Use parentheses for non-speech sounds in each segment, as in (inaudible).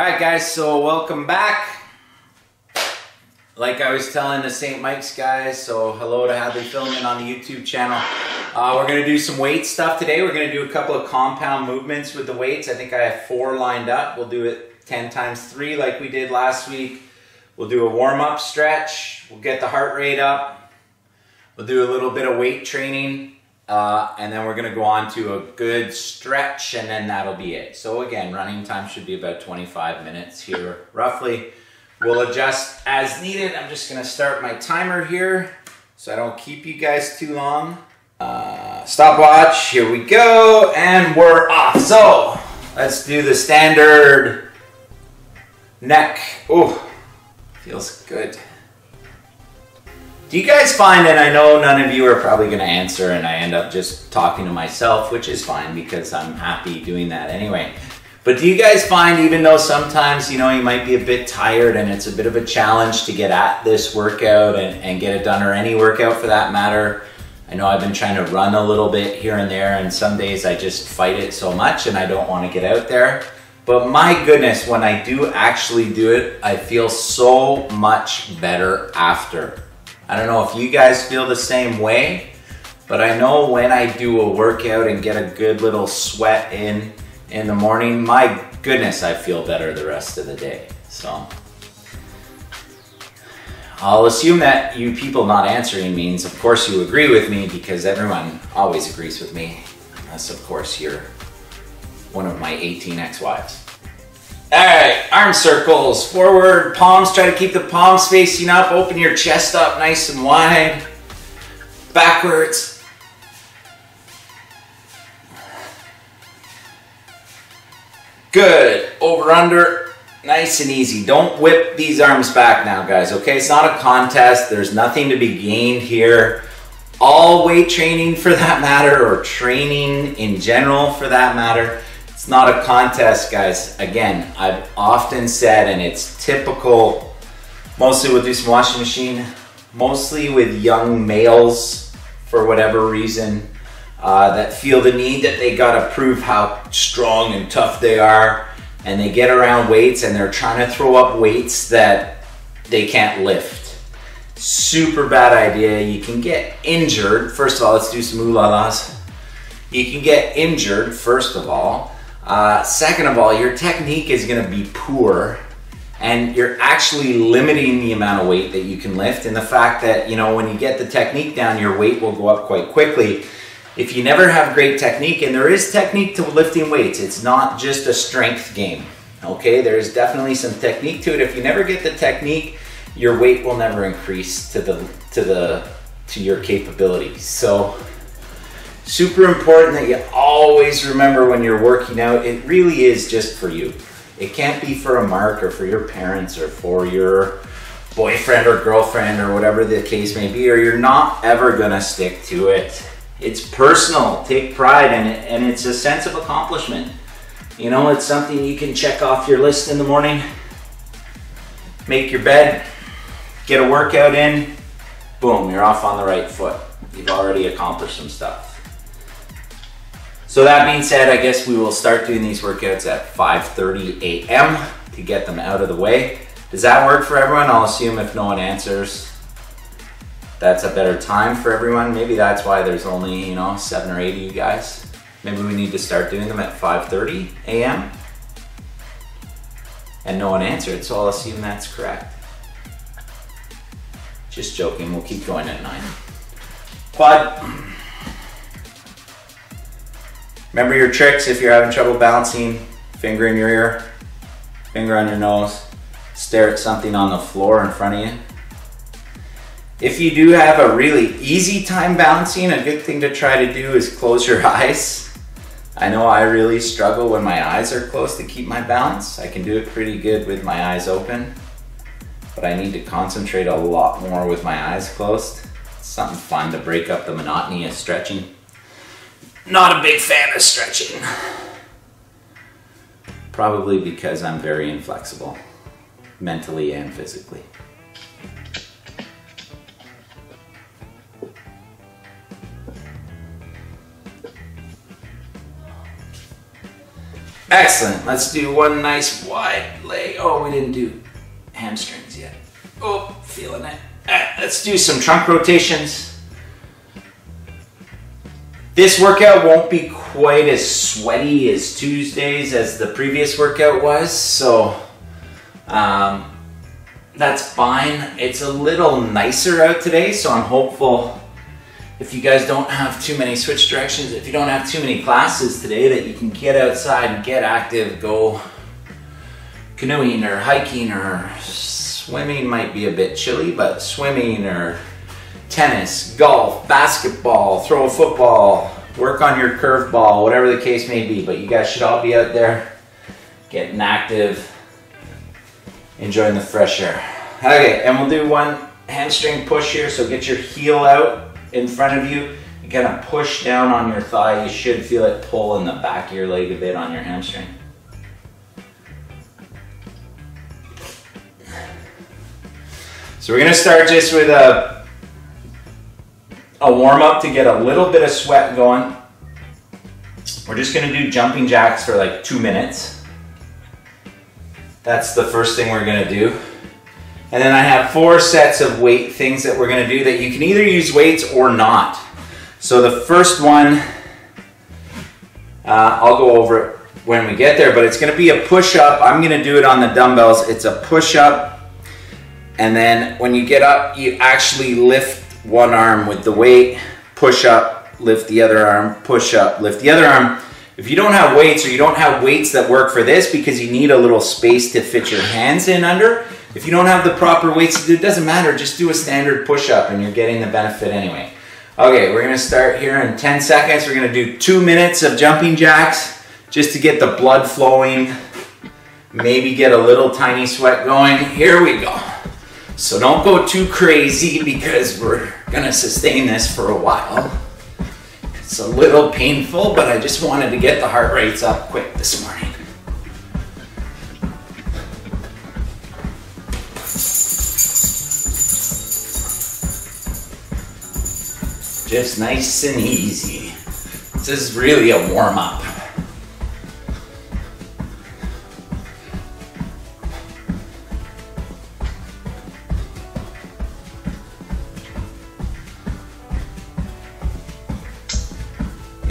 All right, guys, so welcome back. Like I was telling the St. Mike's guys, so hello to Hadley Philemon on the YouTube channel. Uh, we're gonna do some weight stuff today. We're gonna do a couple of compound movements with the weights. I think I have four lined up. We'll do it 10 times three like we did last week. We'll do a warm up stretch. We'll get the heart rate up. We'll do a little bit of weight training. Uh, and then we're gonna go on to a good stretch and then that'll be it. So again, running time should be about 25 minutes here, roughly. We'll adjust as needed. I'm just gonna start my timer here so I don't keep you guys too long. Uh, stopwatch, here we go, and we're off. So, let's do the standard neck. Oh, feels good. Do you guys find, and I know none of you are probably going to answer, and I end up just talking to myself, which is fine because I'm happy doing that anyway. But do you guys find, even though sometimes, you know, you might be a bit tired and it's a bit of a challenge to get at this workout and, and get it done, or any workout for that matter, I know I've been trying to run a little bit here and there, and some days I just fight it so much and I don't want to get out there. But my goodness, when I do actually do it, I feel so much better after. I don't know if you guys feel the same way, but I know when I do a workout and get a good little sweat in in the morning, my goodness, I feel better the rest of the day. So I'll assume that you people not answering means, of course, you agree with me because everyone always agrees with me, unless, of course, you're one of my 18 ex-wives. All right, arm circles, forward, palms, try to keep the palms facing up, open your chest up nice and wide, backwards. Good, over, under, nice and easy. Don't whip these arms back now, guys, okay? It's not a contest, there's nothing to be gained here. All weight training for that matter, or training in general for that matter, it's not a contest, guys. Again, I've often said, and it's typical, mostly do some washing machine, mostly with young males for whatever reason, uh, that feel the need that they gotta prove how strong and tough they are, and they get around weights and they're trying to throw up weights that they can't lift. Super bad idea. You can get injured. First of all, let's do some ooh la las. You can get injured, first of all. Uh, second of all, your technique is going to be poor and you're actually limiting the amount of weight that you can lift and the fact that, you know, when you get the technique down, your weight will go up quite quickly. If you never have great technique, and there is technique to lifting weights, it's not just a strength game. Okay, there's definitely some technique to it. If you never get the technique, your weight will never increase to the to the to your capabilities. So super important that you always remember when you're working out, it really is just for you. It can't be for a mark or for your parents or for your boyfriend or girlfriend or whatever the case may be, or you're not ever gonna stick to it. It's personal, take pride in it, and it's a sense of accomplishment. You know, it's something you can check off your list in the morning, make your bed, get a workout in, boom, you're off on the right foot. You've already accomplished some stuff. So that being said, I guess we will start doing these workouts at 5.30 a.m. to get them out of the way. Does that work for everyone? I'll assume if no one answers, that's a better time for everyone. Maybe that's why there's only, you know, seven or eight of you guys. Maybe we need to start doing them at 5.30 a.m. And no one answered, so I'll assume that's correct. Just joking, we'll keep going at nine. Quad. Remember your tricks if you're having trouble balancing. Finger in your ear, finger on your nose. Stare at something on the floor in front of you. If you do have a really easy time balancing, a good thing to try to do is close your (laughs) eyes. I know I really struggle when my eyes are closed to keep my balance. I can do it pretty good with my eyes open, but I need to concentrate a lot more with my eyes closed. It's something fun to break up the monotony of stretching. Not a big fan of stretching. Probably because I'm very inflexible, mentally and physically. Excellent. Let's do one nice wide leg. Oh, we didn't do hamstrings yet. Oh, feeling it. Right, let's do some trunk rotations. This workout won't be quite as sweaty as Tuesdays as the previous workout was, so um, that's fine. It's a little nicer out today, so I'm hopeful if you guys don't have too many switch directions, if you don't have too many classes today, that you can get outside and get active, go canoeing or hiking or swimming might be a bit chilly, but swimming or tennis, golf, basketball, throw a football, work on your curveball, whatever the case may be. But you guys should all be out there getting active, enjoying the fresh air. Okay, and we'll do one hamstring push here. So get your heel out in front of you. You kind of push down on your thigh. You should feel it pull in the back of your leg a bit on your hamstring. So we're gonna start just with a, a warm up to get a little bit of sweat going. We're just gonna do jumping jacks for like two minutes. That's the first thing we're gonna do. And then I have four sets of weight things that we're gonna do that you can either use weights or not. So the first one, uh, I'll go over it when we get there, but it's gonna be a push up. I'm gonna do it on the dumbbells. It's a push up. And then when you get up, you actually lift one arm with the weight, push up, lift the other arm, push up, lift the other arm. If you don't have weights or you don't have weights that work for this because you need a little space to fit your hands in under, if you don't have the proper weights to do, it doesn't matter. Just do a standard push-up and you're getting the benefit anyway. Okay, we're gonna start here in 10 seconds. We're gonna do two minutes of jumping jacks just to get the blood flowing, maybe get a little tiny sweat going. Here we go. So don't go too crazy because we're gonna sustain this for a while. It's a little painful, but I just wanted to get the heart rates up quick this morning. Just nice and easy. This is really a warm up.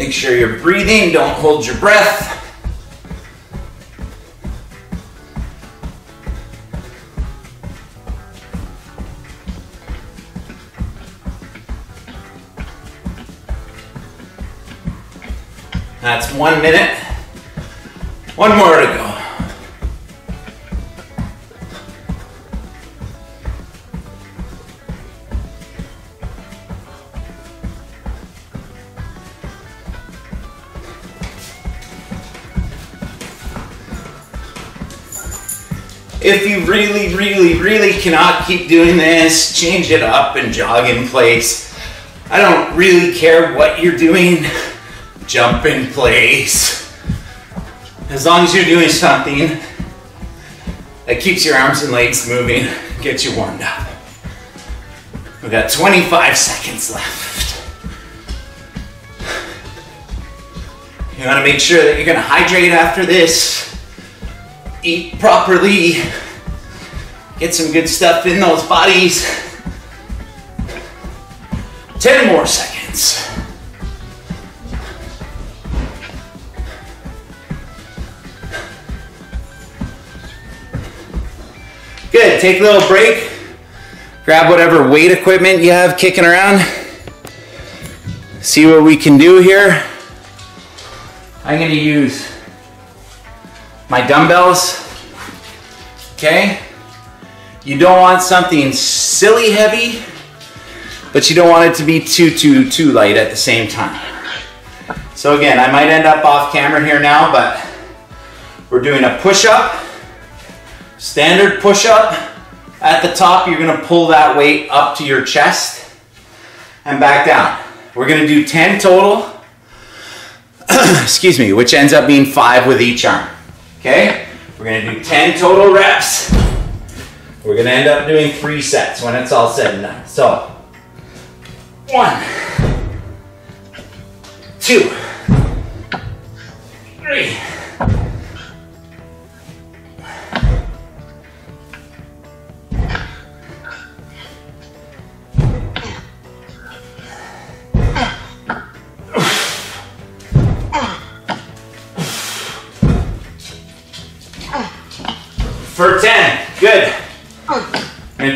Make sure you're breathing, don't hold your breath. That's one minute. One more to go. If you really, really, really cannot keep doing this, change it up and jog in place. I don't really care what you're doing (laughs) jump in place. As long as you're doing something that keeps your arms and legs moving, gets you warmed up. We've got 25 seconds left. You wanna make sure that you're gonna hydrate after this, eat properly, get some good stuff in those bodies. 10 more seconds. Good, take a little break. Grab whatever weight equipment you have kicking around. See what we can do here. I'm gonna use my dumbbells, okay? You don't want something silly heavy, but you don't want it to be too, too, too light at the same time. So again, I might end up off camera here now, but we're doing a push-up, Standard push-up. At the top, you're gonna pull that weight up to your chest and back down. We're gonna do 10 total, (clears throat) excuse me, which ends up being five with each arm, okay? We're gonna do 10 total reps. We're gonna end up doing three sets when it's all said and done. So, one, two,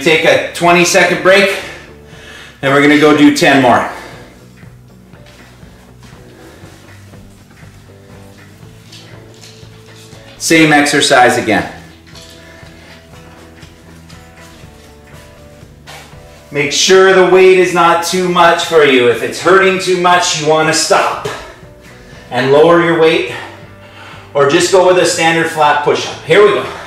take a 20 second break and we're gonna go do 10 more. Same exercise again. Make sure the weight is not too much for you. If it's hurting too much, you wanna stop and lower your weight or just go with a standard flat push-up. Here we go.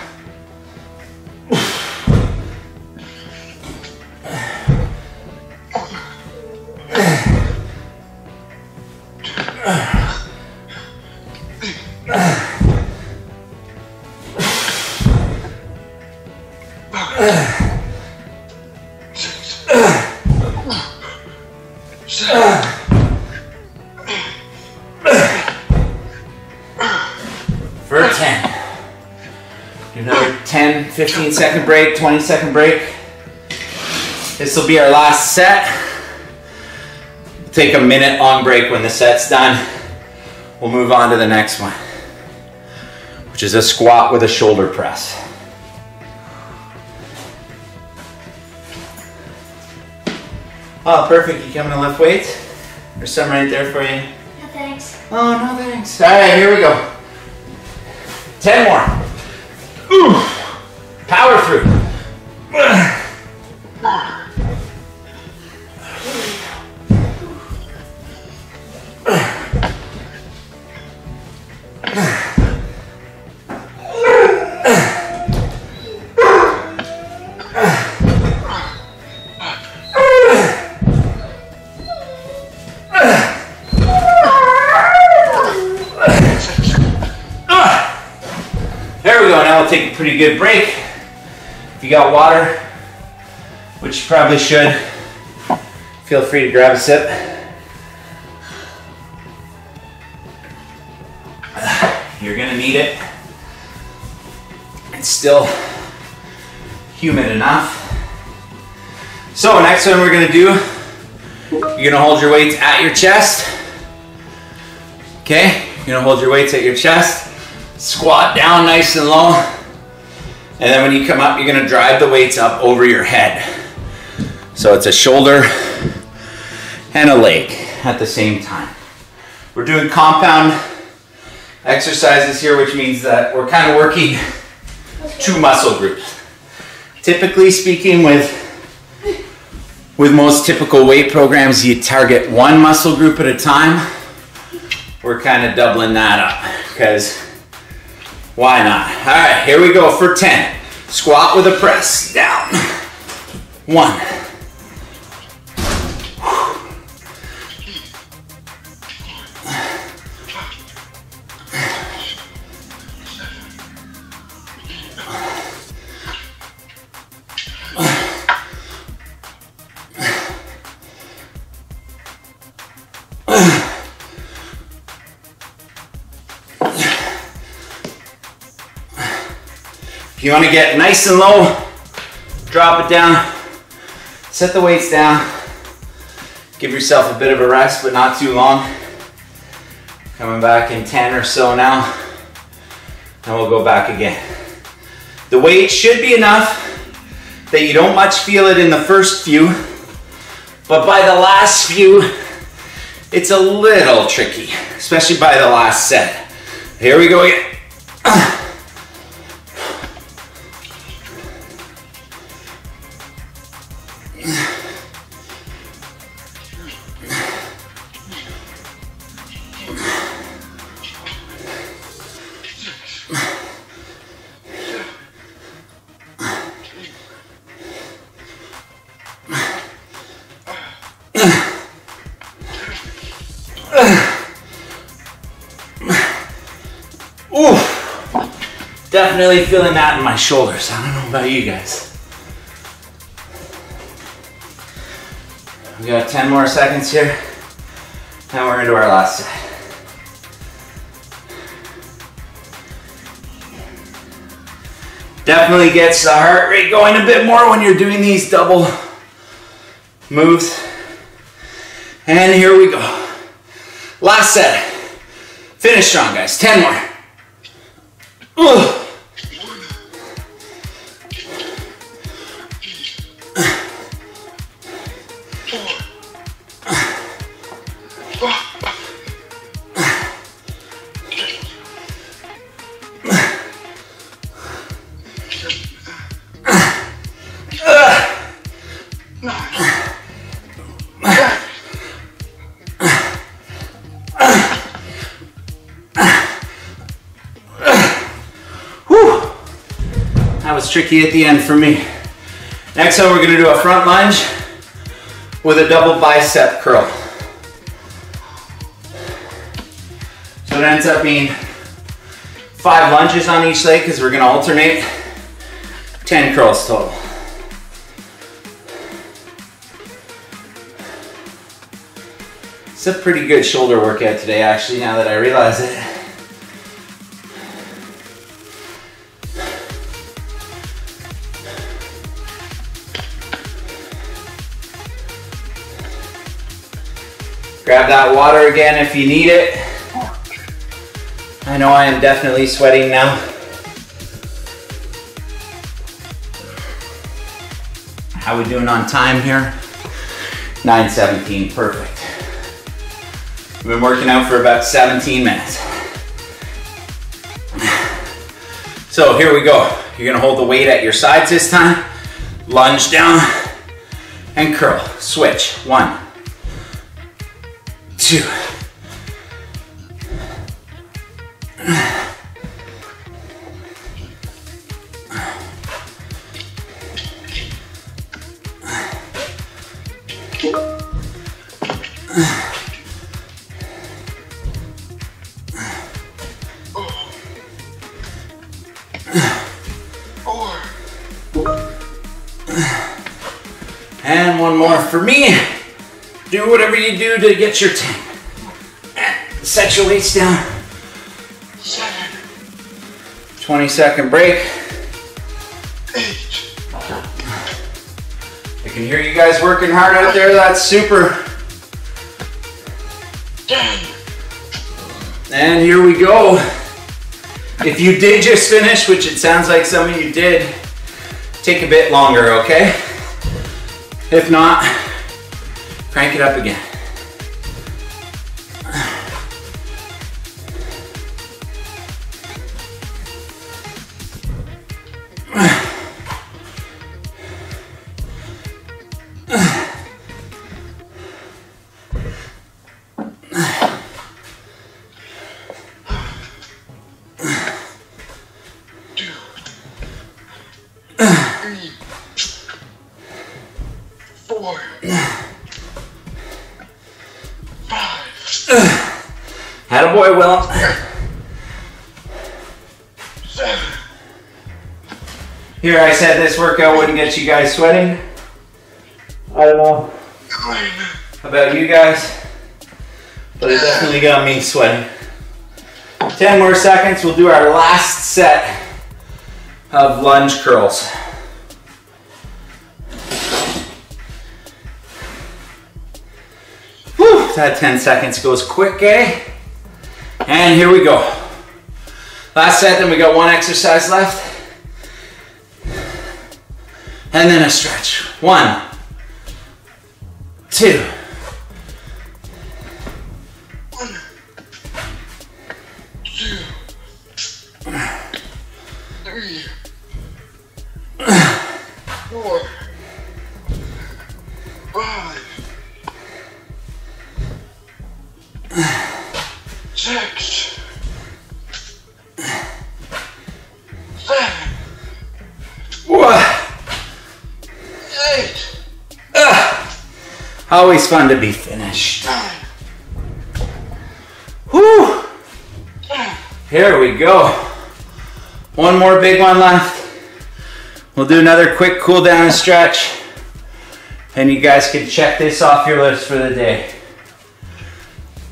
Second break, 20 second break. This will be our last set. Take a minute on break when the set's done. We'll move on to the next one, which is a squat with a shoulder press. Oh, perfect. You coming to lift weights? There's some right there for you. No thanks. Oh, no thanks. All right, here we go. 10 more. Ooh. Power through. There we go. Now we'll take a pretty good break. You got water, which you probably should, feel free to grab a sip. You're gonna need it. It's still humid enough. So next one we're gonna do, you're gonna hold your weights at your chest. Okay, you're gonna hold your weights at your chest. Squat down nice and low. And then when you come up, you're gonna drive the weights up over your head. So it's a shoulder and a leg at the same time. We're doing compound exercises here, which means that we're kind of working two muscle groups. Typically speaking with with most typical weight programs, you target one muscle group at a time. We're kind of doubling that up because why not? All right, here we go for 10. Squat with a press, down. One. You want to get nice and low, drop it down, set the weights down, give yourself a bit of a rest, but not too long. Coming back in 10 or so now, and we'll go back again. The weight should be enough that you don't much feel it in the first few, but by the last few, it's a little tricky, especially by the last set. Here we go again. (clears throat) definitely feeling that in my shoulders. I don't know about you guys. We got 10 more seconds here, and we're into our last set. Definitely gets the heart rate going a bit more when you're doing these double moves. And here we go. Last set. Finish strong, guys. 10 more. Ugh. That was tricky at the end for me. Next up, we're gonna do a front lunge with a double bicep curl. So it ends up being five lunges on each leg because we're gonna alternate 10 curls total. It's a pretty good shoulder workout today actually now that I realize it. That water again if you need it. I know I am definitely sweating now. How we doing on time here? 9.17, perfect. We've been working out for about 17 minutes. So here we go. You're gonna hold the weight at your sides this time. Lunge down and curl. Switch. One, two. And one more for me. Do whatever you do to get your 10. Set your weights down. seven, 20 second break. I can hear you guys working hard out there. That's super. And here we go. If you did just finish, which it sounds like some of you did, take a bit longer, okay? If not, crank it up again. Here, I said this workout wouldn't get you guys sweating. I don't know nine, about you guys, but it definitely got me sweating. 10 more seconds, we'll do our last set of lunge curls. Whew, that 10 seconds goes quick, eh? And here we go. Last set, then we got one exercise left. And then a stretch. One, two, one, two, three, four, five, six, Always fun to be finished. Whew. Here we go. One more big one left. We'll do another quick cool down and stretch. And you guys can check this off your list for the day.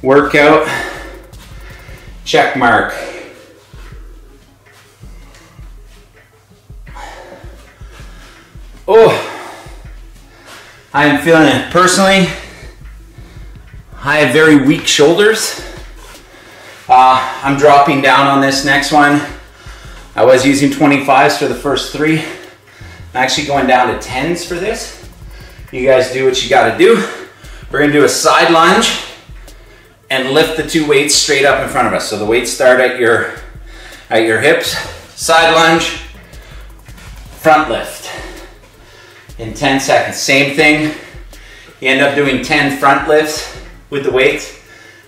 Workout, check mark. I am feeling it. Personally, I have very weak shoulders. Uh, I'm dropping down on this next one. I was using 25s for the first three. I'm actually going down to 10s for this. You guys do what you gotta do. We're gonna do a side lunge and lift the two weights straight up in front of us. So the weights start at your, at your hips, side lunge, front lift in 10 seconds. Same thing, you end up doing 10 front lifts with the weights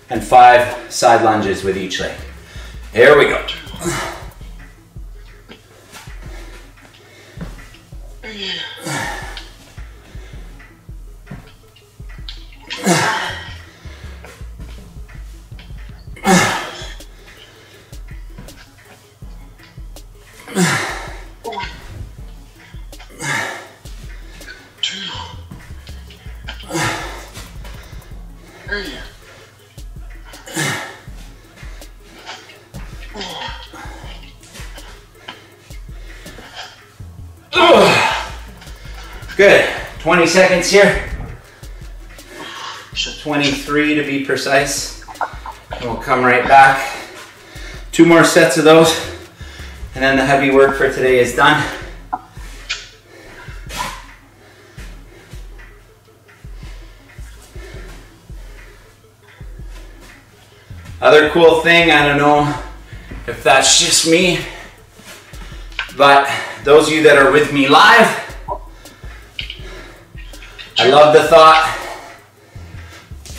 and five side lunges with each leg. Here we go. Good. 20 seconds here. 23 to be precise. And we'll come right back. Two more sets of those. And then the heavy work for today is done. Other cool thing, I don't know if that's just me, but those of you that are with me live, I love the thought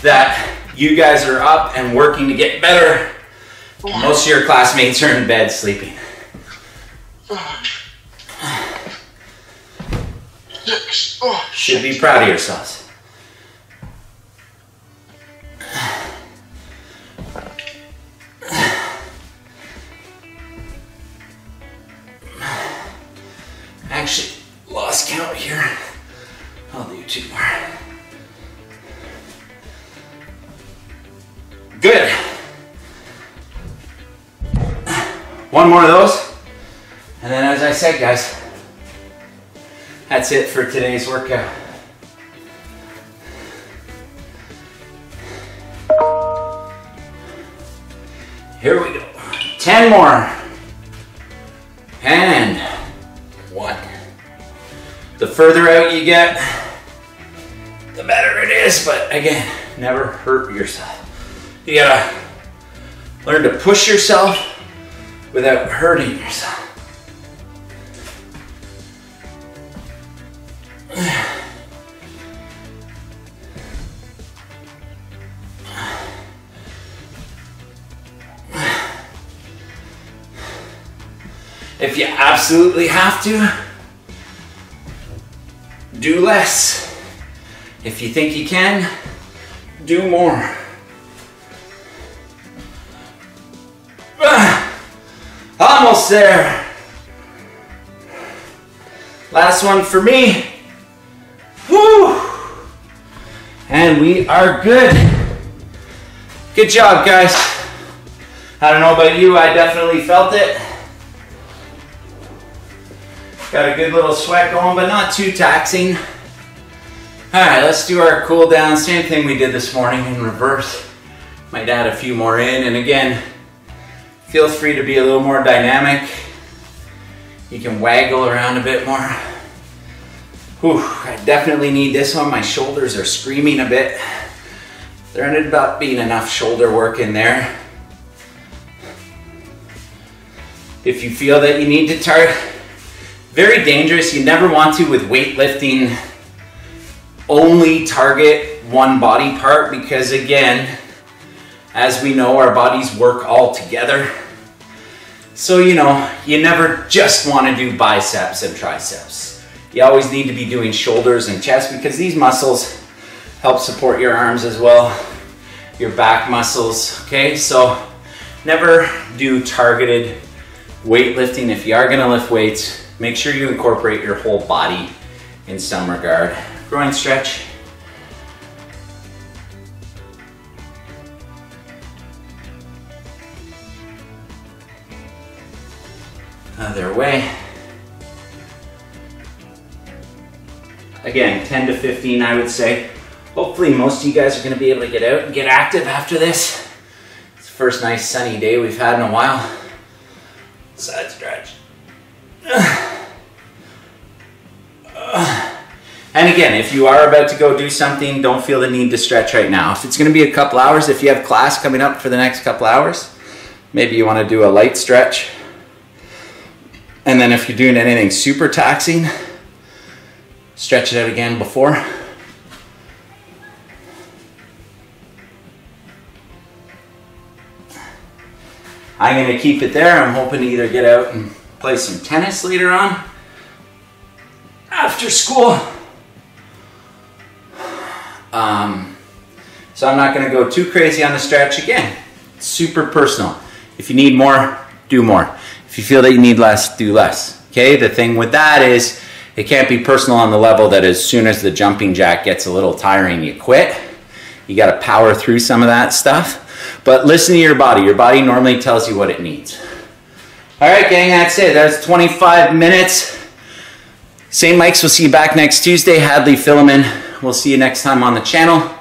that you guys are up and working to get better. Most of your classmates are in bed sleeping. Should be proud of yourselves. Actually, lost count here. I'll do two more. Good. One more of those. And then, as I said, guys, that's it for today's workout. Here we go. 10 more. And one. The further out you get, the better it is. But again, never hurt yourself. You gotta learn to push yourself without hurting yourself. If you absolutely have to, do less. If you think you can, do more. (sighs) Almost there. Last one for me. Woo! And we are good. Good job, guys. I don't know about you, I definitely felt it. Got a good little sweat going, but not too taxing. All right, let's do our cool down. Same thing we did this morning in reverse. Might add a few more in. And again, feel free to be a little more dynamic. You can waggle around a bit more. Whew, I definitely need this one. My shoulders are screaming a bit. There ended up being enough shoulder work in there. If you feel that you need to target, very dangerous. You never want to with weightlifting only target one body part because again, as we know, our bodies work all together. So, you know, you never just want to do biceps and triceps. You always need to be doing shoulders and chest because these muscles help support your arms as well, your back muscles, okay? So, never do targeted weightlifting. If you are going to lift weights, make sure you incorporate your whole body in some regard. Groin stretch. Other way. Again, 10 to 15, I would say. Hopefully, most of you guys are to be able to get out and get active after this. It's the first nice sunny day we've had in a while. Side stretch. And again, if you are about to go do something, don't feel the need to stretch right now. If it's going to be a couple hours, if you have class coming up for the next couple hours, maybe you want to do a light stretch. And then if you're doing anything super taxing, stretch it out again before. I'm going to keep it there. I'm hoping to either get out and play some tennis later on after school. Um, so I'm not going to go too crazy on the stretch again. Super personal. If you need more, do more. If you feel that you need less, do less. Okay, the thing with that is it can't be personal on the level that as soon as the jumping jack gets a little tiring, you quit. You got to power through some of that stuff. But listen to your body. Your body normally tells you what it needs. All right, gang, that's it. That's 25 minutes. St. Mike's, we'll see you back next Tuesday. Hadley Philemon, we'll see you next time on the channel.